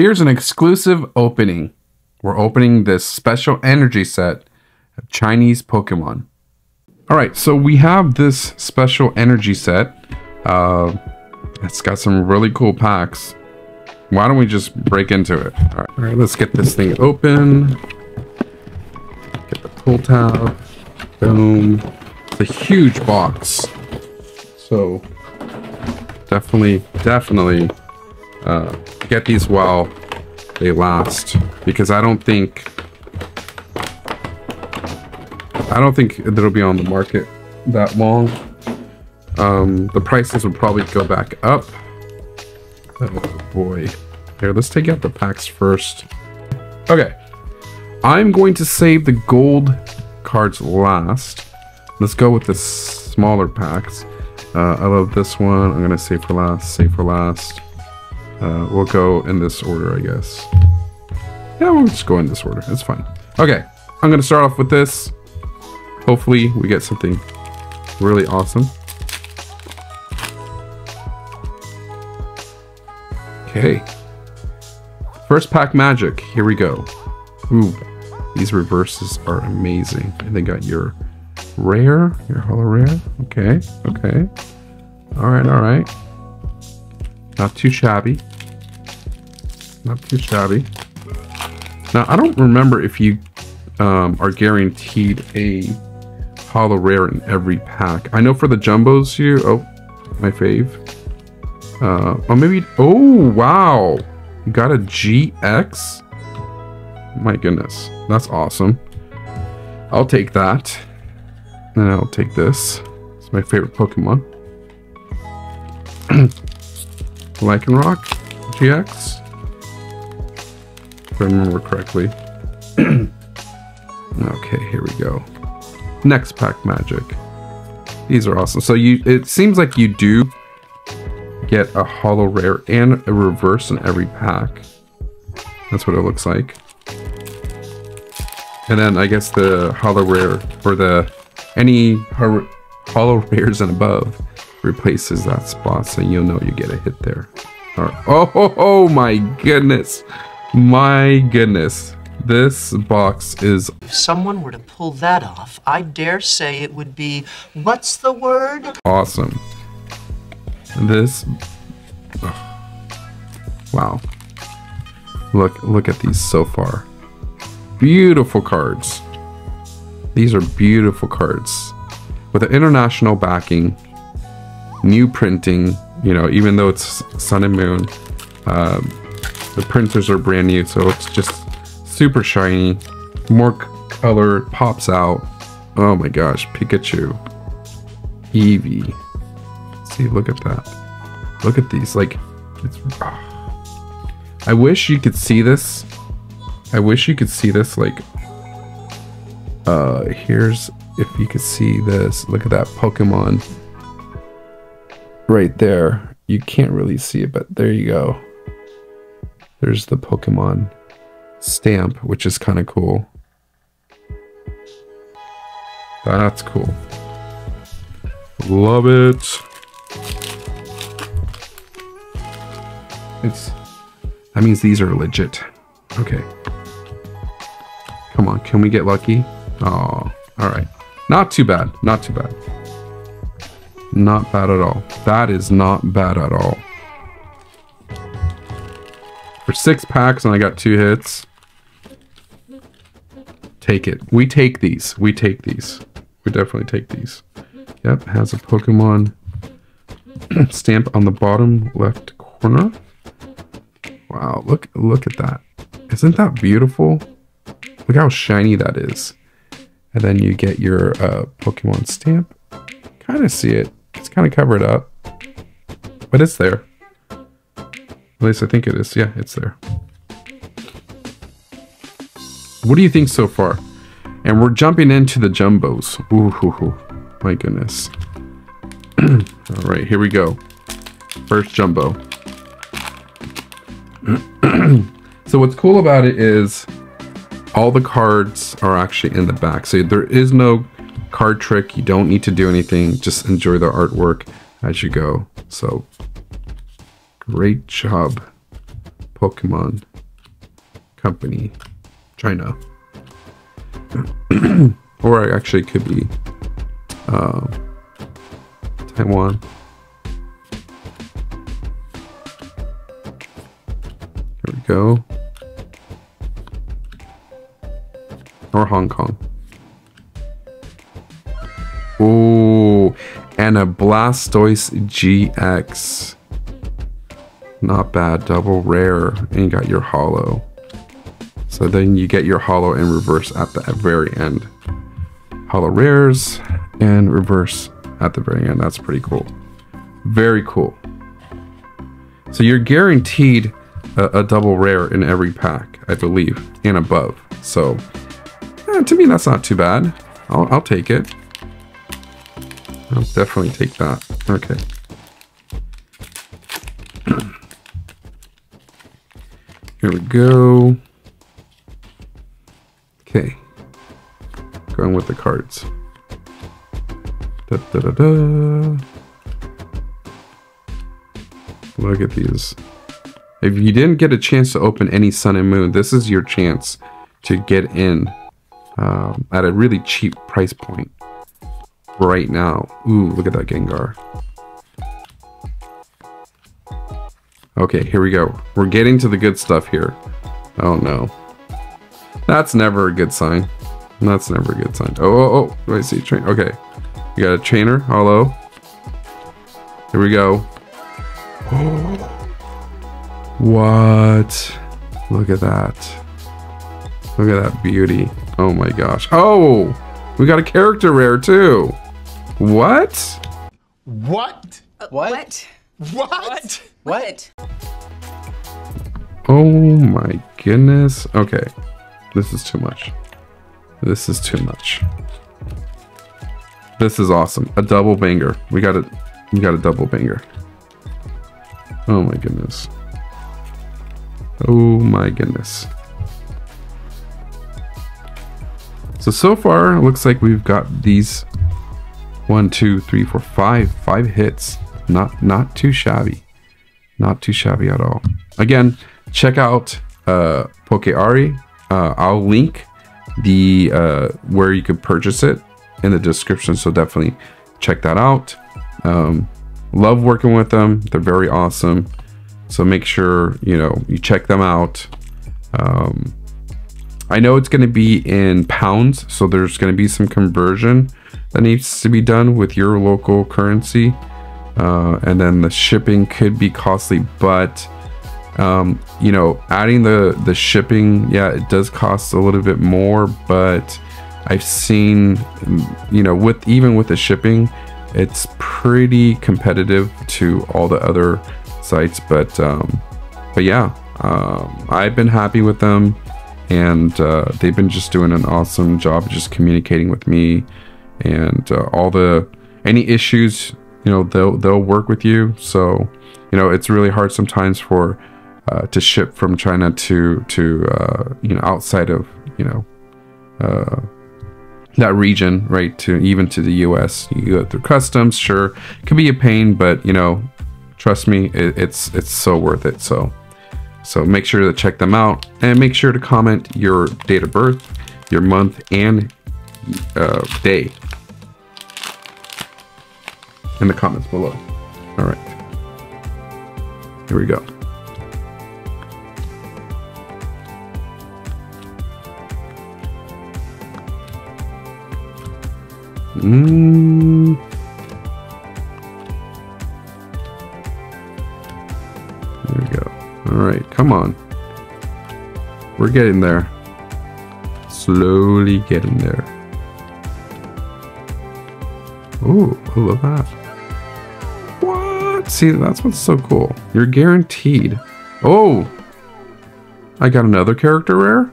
Here's an exclusive opening. We're opening this special energy set of Chinese Pokemon. All right, so we have this special energy set. Uh, it's got some really cool packs. Why don't we just break into it? All right, all right let's get this thing open. Get the pull tab. Boom. It's a huge box. So definitely, definitely uh, get these while they last because I don't think I don't think it'll be on the market that long. Um, the prices will probably go back up. Oh boy. Here, let's take out the packs first. Okay. I'm going to save the gold cards last. Let's go with the smaller packs. Uh, I love this one. I'm going to save for last, save for last. Uh, we'll go in this order, I guess. Yeah, we'll just go in this order. It's fine. Okay, I'm going to start off with this. Hopefully we get something really awesome. Okay. First pack magic. Here we go. Ooh, these reverses are amazing. And they got your rare, your holo rare. Okay, okay. All right, all right. Not too shabby. Not too shabby. Now, I don't remember if you um, are guaranteed a holo rare in every pack. I know for the jumbos here, oh, my fave. Uh, oh, maybe, oh, wow. You got a GX? My goodness, that's awesome. I'll take that. And I'll take this. It's my favorite Pokemon. Lycanroc GX. If I remember correctly. okay, here we go. Next pack magic. These are awesome. So you it seems like you do get a holo rare and a reverse in every pack. That's what it looks like. And then I guess the holo rare or the any holo rares and above replaces that spot so you'll know you get a hit there. Oh, oh, oh my goodness. My goodness. This box is... If someone were to pull that off, I dare say it would be, what's the word? Awesome. This... Oh. Wow. Look, look at these so far. Beautiful cards. These are beautiful cards. With an international backing, new printing, you know, even though it's Sun and Moon, uh, the printers are brand new, so it's just super shiny, more color, pops out. Oh my gosh, Pikachu, Eevee. See, look at that. Look at these, like, it's. Oh. I wish you could see this. I wish you could see this, like, uh, here's, if you could see this, look at that Pokemon right there. You can't really see it, but there you go. There's the Pokemon stamp, which is kind of cool. That's cool. Love it. It's that means these are legit. Okay. Come on, can we get lucky? Oh, all right. Not too bad. Not too bad. Not bad at all. That is not bad at all. For six packs and I got two hits. Take it. We take these. We take these. We definitely take these. Yep, has a Pokemon stamp on the bottom left corner. Wow, look look at that. Isn't that beautiful? Look how shiny that is. And then you get your uh, Pokemon stamp. Kind of see it. It's kind of covered up. But it's there. At least I think it is. Yeah, it's there. What do you think so far? And we're jumping into the jumbos. Ooh, hoo, hoo. my goodness. All right, here we go. First jumbo. so what's cool about it is all the cards are actually in the back. So there is no card trick. You don't need to do anything. Just enjoy the artwork as you go. So great job, Pokemon Company, China. or actually could be uh, Taiwan. There we go. Or Hong Kong. Oh, and a Blastoise GX. Not bad, double rare, and got your holo. So then you get your holo in reverse at the very end. Holo rares and reverse at the very end. That's pretty cool. Very cool. So you're guaranteed a, a double rare in every pack, I believe, and above. So eh, to me, that's not too bad. I'll, I'll take it. I'll definitely take that. Okay. Here we go. Okay. Going with the cards. Da, da, da, da. Look at these. If you didn't get a chance to open any Sun and Moon, this is your chance to get in um, at a really cheap price point right now. Ooh, look at that Gengar. Okay, here we go. We're getting to the good stuff here. Oh no. That's never a good sign. That's never a good sign. Oh, oh, oh. Do I see train? Okay. You got a trainer. Hello. Here we go. what? Look at that. Look at that beauty. Oh my gosh. Oh! We got a character rare too. What? What? Uh, what? What? What? What? Oh my goodness. Okay. This is too much. This is too much. This is awesome. A double banger. We got it. We got a double banger. Oh my goodness. Oh my goodness. So, so far, it looks like we've got these one, two, three, four, five, five hits. Not, not too shabby. Not too shabby at all. Again, check out uh, Pokeari. Uh, I'll link the uh, where you could purchase it in the description. So definitely check that out. Um, love working with them. They're very awesome. So make sure you know you check them out. Um, I know it's going to be in pounds, so there's going to be some conversion that needs to be done with your local currency. Uh, and then the shipping could be costly, but um, you know, adding the the shipping, yeah, it does cost a little bit more, but I've seen, you know, with even with the shipping, it's pretty competitive to all the other sites. But um, but yeah, um, I've been happy with them and uh, they've been just doing an awesome job just communicating with me and uh, all the any issues you know they'll they'll work with you. So you know it's really hard sometimes for uh, to ship from China to to uh, you know outside of you know uh, that region right to even to the US you go through customs sure it can be a pain but you know trust me it, it's it's so worth it. So so make sure to check them out and make sure to comment your date of birth, your month, and uh, day in the comments below. All right. Here we go. Mmm. All right, come on. We're getting there. Slowly getting there. Ooh, I love that. See, that's what's so cool. You're guaranteed. Oh! I got another character rare?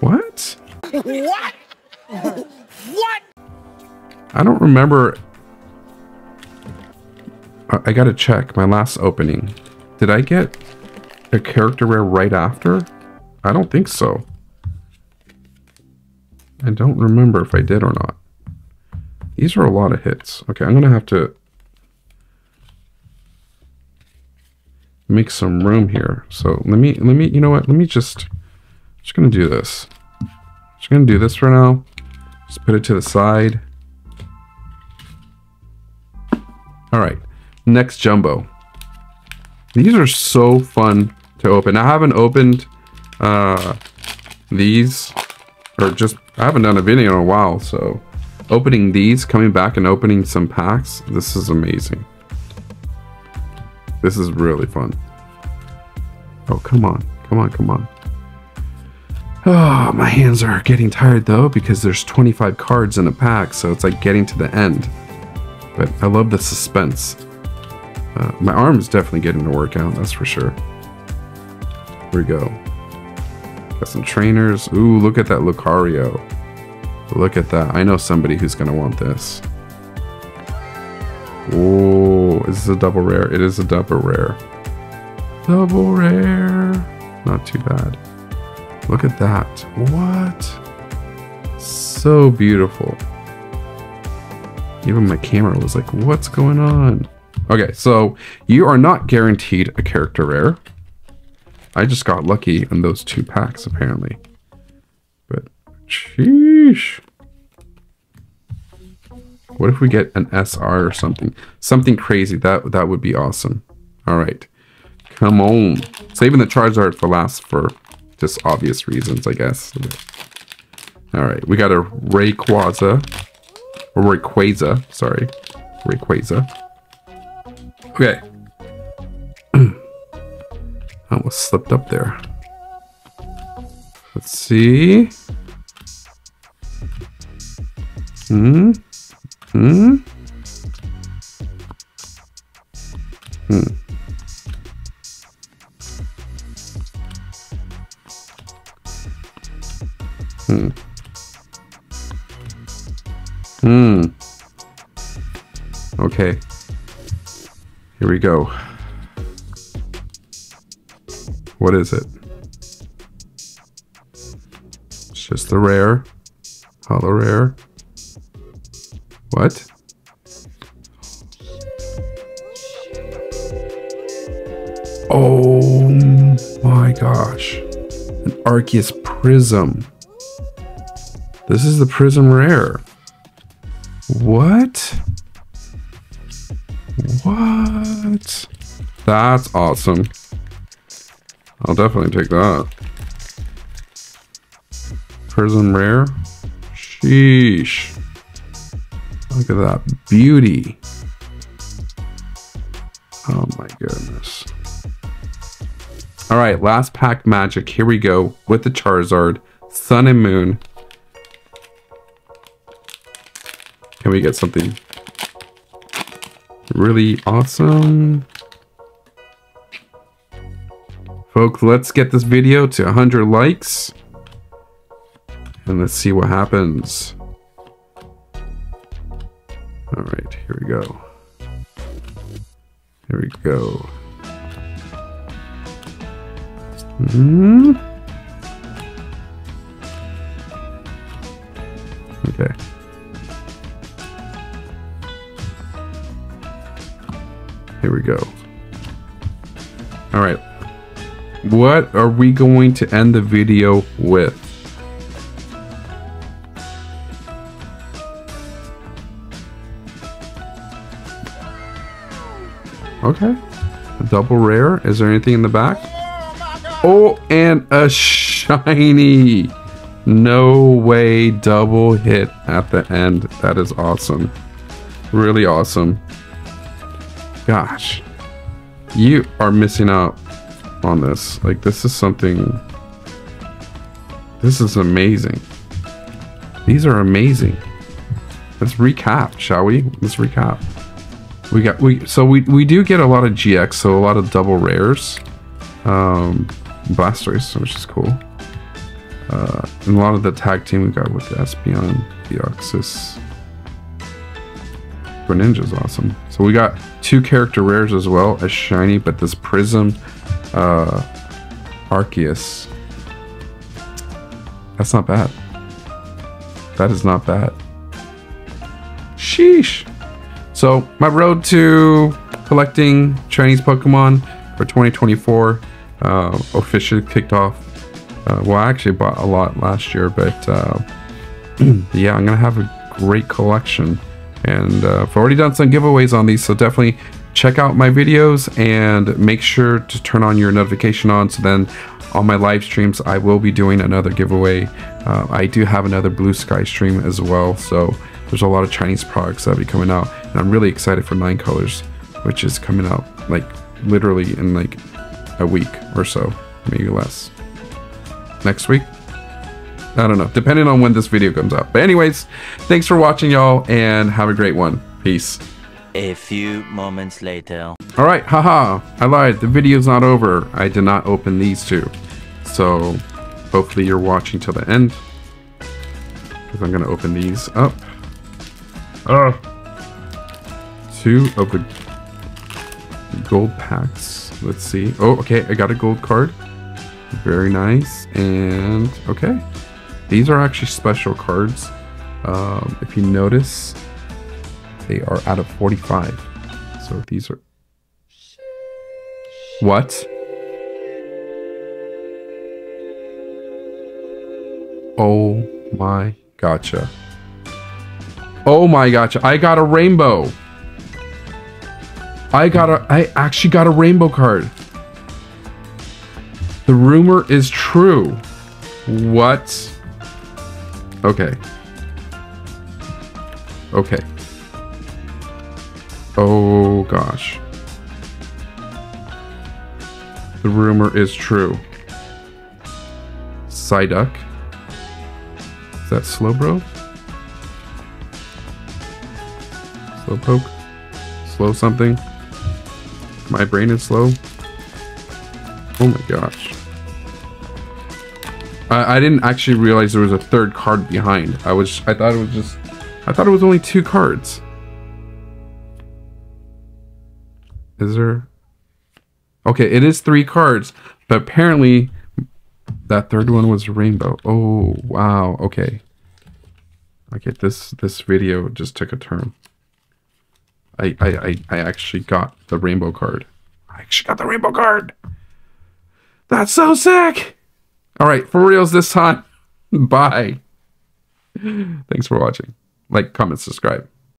What? What? what? I don't remember. I, I gotta check my last opening. Did I get a character rare right after? I don't think so. I don't remember if I did or not. These are a lot of hits. Okay, I'm going to have to make some room here. So let me, let me, you know what? Let me just, just gonna do this. Just gonna do this for now. Just put it to the side. All right, next jumbo. These are so fun to open. I haven't opened uh, these, or just, I haven't done a video in a while, so opening these, coming back and opening some packs, this is amazing. This is really fun. Oh, come on, come on, come on. Oh, my hands are getting tired though because there's 25 cards in a pack, so it's like getting to the end. But I love the suspense. Uh, my arm is definitely getting a workout, that's for sure. Here we go. Got some trainers. Ooh, look at that Lucario. Look at that. I know somebody who's going to want this. Is this a double rare? It is a double rare. Double rare. Not too bad. Look at that. What? So beautiful. Even my camera was like, what's going on? Okay, so you are not guaranteed a character rare. I just got lucky in those two packs, apparently. But, sheesh. What if we get an SR or something? Something crazy. That that would be awesome. All right. Come on. Saving the Charizard for last for just obvious reasons, I guess. All right. We got a Rayquaza. Or Rayquaza. Sorry. Rayquaza. Okay. I almost slipped up there. Let's see. Hmm. Hmm. Hmm. Hmm. Hmm. Okay. Here we go. What is it? It's just the rare. Holo rare. What? Oh my gosh. An Arceus Prism. This is the Prism Rare. What? What? That's awesome. I'll definitely take that. Prism Rare. Sheesh. Look at that beauty. Oh my goodness. All right, last pack magic. Here we go with the Charizard, Sun and Moon. Can we get something really awesome? Folks, let's get this video to 100 likes. And let's see what happens. All right, here we go. Here we go. Hmm. Okay. Here we go. All right. What are we going to end the video with? Okay. A double rare. Is there anything in the back? Oh, and a shiny. No way double hit at the end. That is awesome. Really awesome. Gosh. You are missing out on this. Like, this is something... This is amazing. These are amazing. Let's recap, shall we? Let's recap. We got we so we we do get a lot of GX, so a lot of double rares, um, Blastoise, which is cool. Uh, and a lot of the tag team we got with Espeon, Deoxys, Greninja is awesome. So we got two character rares as well as shiny, but this Prism, uh, Arceus, that's not bad. That is not bad. Sheesh. So my road to collecting Chinese Pokemon for 2024 uh, officially kicked off. Uh, well, I actually bought a lot last year, but uh, yeah, I'm gonna have a great collection, and uh, I've already done some giveaways on these, so definitely check out my videos and make sure to turn on your notification on so then on my live streams I will be doing another giveaway uh, I do have another blue sky stream as well so there's a lot of Chinese products that'll be coming out and I'm really excited for nine colors which is coming out like literally in like a week or so maybe less next week I don't know depending on when this video comes out but anyways thanks for watching y'all and have a great one peace A few moments later. All right, haha, I lied. The video's not over. I did not open these two. So hopefully you're watching till the end. Because I'm going to open these up. Uh, two of the gold packs. Let's see. Oh, okay, I got a gold card. Very nice. And, okay. These are actually special cards. Um, if you notice, they are out of 45. So these are. What? Oh my gotcha. Oh my gosh, I got a rainbow. I got a. I actually got a rainbow card. The rumor is true. What? Okay. Okay. Oh gosh. The rumor is true. Psyduck. Is that Slowbro? Slowpoke? Slow something? My brain is slow? Oh my gosh. I, I didn't actually realize there was a third card behind. I was I thought it was just I thought it was only two cards. Is there? Okay, it is three cards, but apparently that third one was a rainbow. Oh wow. Okay. Okay, this this video just took a turn. I I I, actually got the rainbow card. I actually got the rainbow card. That's so sick. All right, for reals this time. Bye. Thanks for watching. Like, comment, subscribe.